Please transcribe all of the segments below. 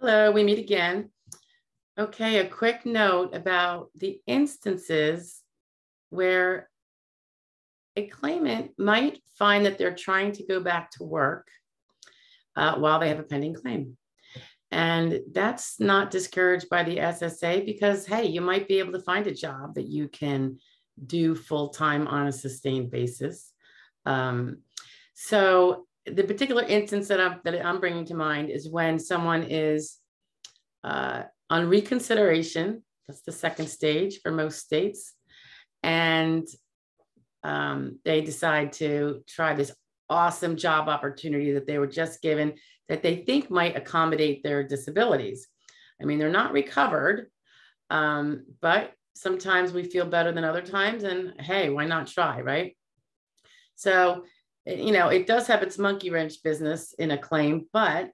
Hello, we meet again. Okay, a quick note about the instances where a claimant might find that they're trying to go back to work uh, while they have a pending claim. And that's not discouraged by the SSA because, hey, you might be able to find a job that you can do full time on a sustained basis. Um, so the particular instance that I'm, that I'm bringing to mind is when someone is uh, on reconsideration. That's the second stage for most states. And um, they decide to try this awesome job opportunity that they were just given that they think might accommodate their disabilities. I mean, they're not recovered, um, but sometimes we feel better than other times. And hey, why not try, right? So you know, it does have its monkey wrench business in a claim, but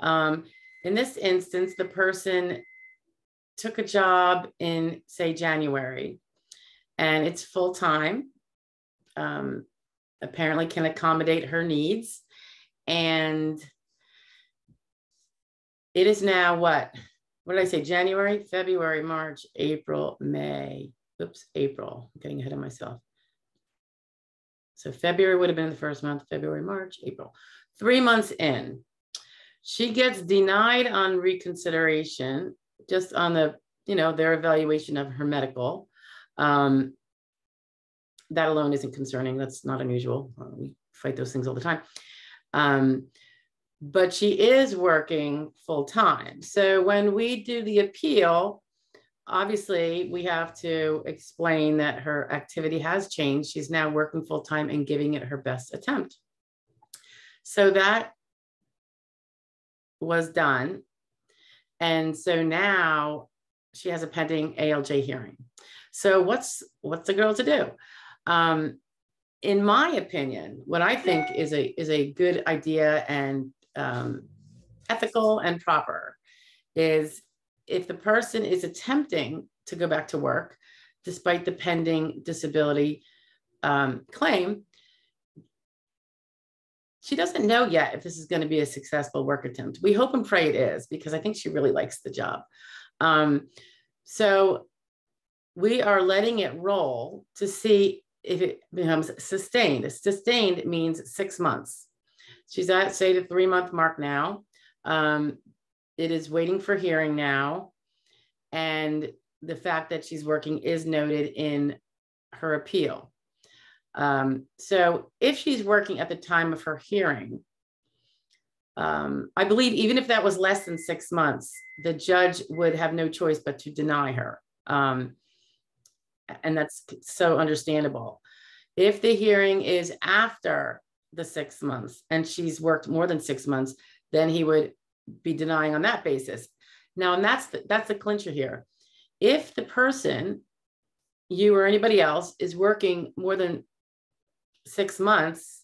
um, in this instance, the person took a job in, say, January, and it's full time. Um, apparently, can accommodate her needs, and it is now what? What did I say? January, February, March, April, May. Oops, April. I'm getting ahead of myself. So February would have been the first month, February, March, April. Three months in, she gets denied on reconsideration, just on the, you know, their evaluation of her medical. Um, that alone isn't concerning. That's not unusual. Uh, we fight those things all the time. Um, but she is working full time. So when we do the appeal, obviously we have to explain that her activity has changed. She's now working full time and giving it her best attempt. So that was done. And so now she has a pending ALJ hearing. So what's what's the girl to do? Um, in my opinion, what I think is a is a good idea and um, ethical and proper is if the person is attempting to go back to work despite the pending disability um, claim, she doesn't know yet if this is going to be a successful work attempt. We hope and pray it is because I think she really likes the job. Um, so we are letting it roll to see if it becomes sustained. Sustained means six months. She's at, say, the three month mark now. Um, it is waiting for hearing now. And the fact that she's working is noted in her appeal. Um, so if she's working at the time of her hearing, um, I believe even if that was less than six months, the judge would have no choice but to deny her. Um, and that's so understandable. If the hearing is after the six months and she's worked more than six months, then he would be denying on that basis. Now, and that's the, that's the clincher here. If the person, you or anybody else, is working more than six months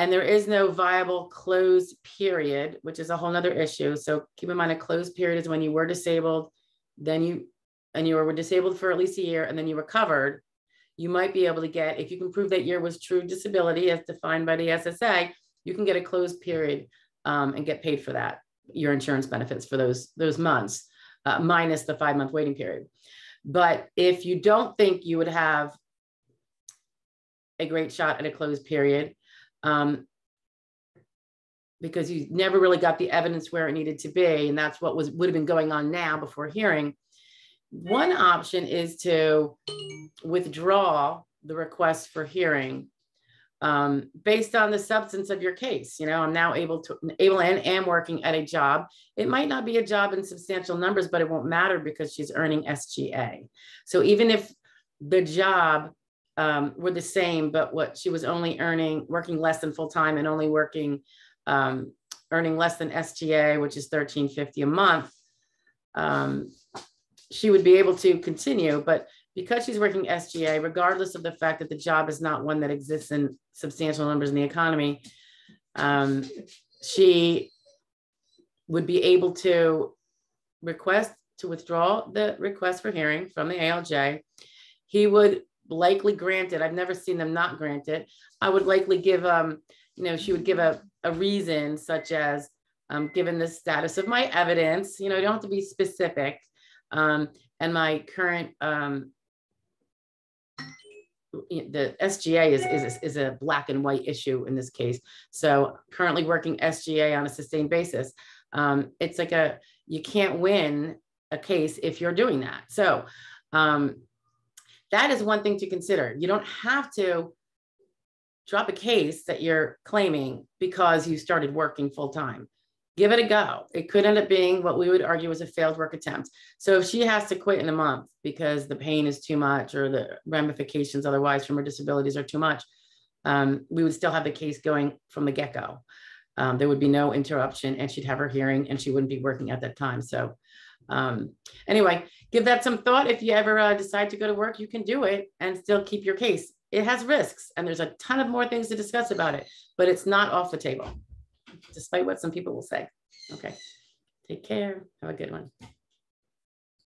and there is no viable closed period, which is a whole nother issue. So keep in mind a closed period is when you were disabled, then you and you were disabled for at least a year and then you recovered, you might be able to get, if you can prove that year was true disability as defined by the SSA, you can get a closed period um, and get paid for that, your insurance benefits for those, those months, uh, minus the five month waiting period. But if you don't think you would have a great shot at a closed period, um, because you never really got the evidence where it needed to be, and that's what was would have been going on now before hearing. One option is to withdraw the request for hearing um, based on the substance of your case. You know, I'm now able to able and am working at a job. It might not be a job in substantial numbers, but it won't matter because she's earning SGA. So even if the job um, were the same, but what she was only earning, working less than full time and only working, um, earning less than SGA, which is 1350 a month, um, she would be able to continue. But because she's working SGA, regardless of the fact that the job is not one that exists in substantial numbers in the economy, um, she would be able to request to withdraw the request for hearing from the ALJ. He would likely grant it. I've never seen them not grant it. I would likely give, um, you know, she would give a, a reason such as um, given the status of my evidence, you know, you don't have to be specific. Um, and my current, um, the SGA is, is, is a black and white issue in this case. So currently working SGA on a sustained basis. Um, it's like a, you can't win a case if you're doing that. So um, that is one thing to consider. You don't have to drop a case that you're claiming because you started working full time. Give it a go. It could end up being what we would argue was a failed work attempt. So if she has to quit in a month because the pain is too much or the ramifications otherwise from her disabilities are too much, um, we would still have the case going from the get go. Um, there would be no interruption and she'd have her hearing and she wouldn't be working at that time. So um, anyway, give that some thought. If you ever uh, decide to go to work, you can do it and still keep your case. It has risks and there's a ton of more things to discuss about it, but it's not off the table, despite what some people will say. Okay, take care. Have a good one.